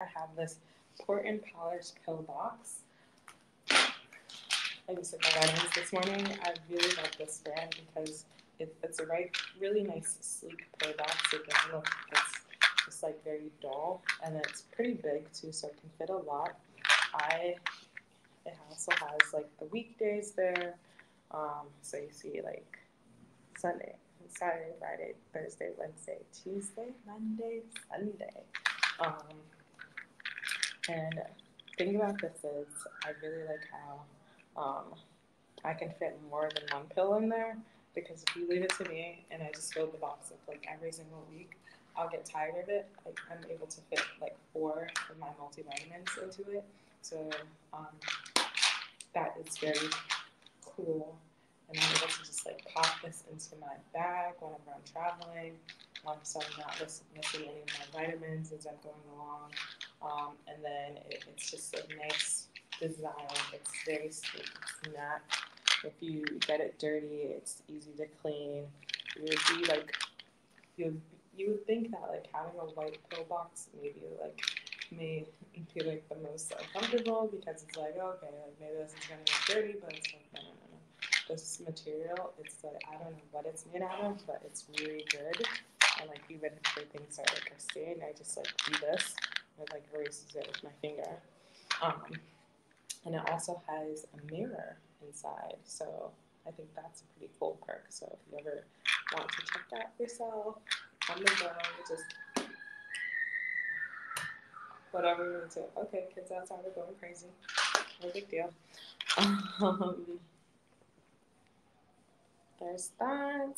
I have this Port and Polish pill box. I just took my vitamins this morning. I really love this brand because it, it's a right, really nice, sleek pill box. Doesn't look, it's just like very dull, and it's pretty big too, so it can fit a lot. I, it also has like the weekdays there, um, so you see like Sunday, Saturday, Friday, Thursday, Wednesday, Tuesday, Monday, Sunday. Um, and thing about this is, I really like how um, I can fit more than one pill in there because if you leave it to me and I just fill the box up like every single week, I'll get tired of it. Like I'm able to fit like four of my multivitamins into it, so um, that is very cool. And I'm able to just like pop this into my bag whenever I'm traveling, so I'm not missing any of my vitamins as I'm going along. Um, and then it, it's just a nice design. It's very sleek. It's not. If you get it dirty, it's easy to clean. You would be like, you you would think that like having a white pill box maybe like may be like the most uncomfortable because it's like okay like maybe this is gonna get dirty, but it's like no no no. This material, it's like I don't know what it's made out of, but it's really good. And like even if things are like stain, I just like do this. It like erases it with my finger. Um, and it also has a mirror inside. So I think that's a pretty cool perk. So if you ever want to check that yourself, on the go, just whatever you want to. Okay, kids outside are going crazy. No big deal. Um, there's that.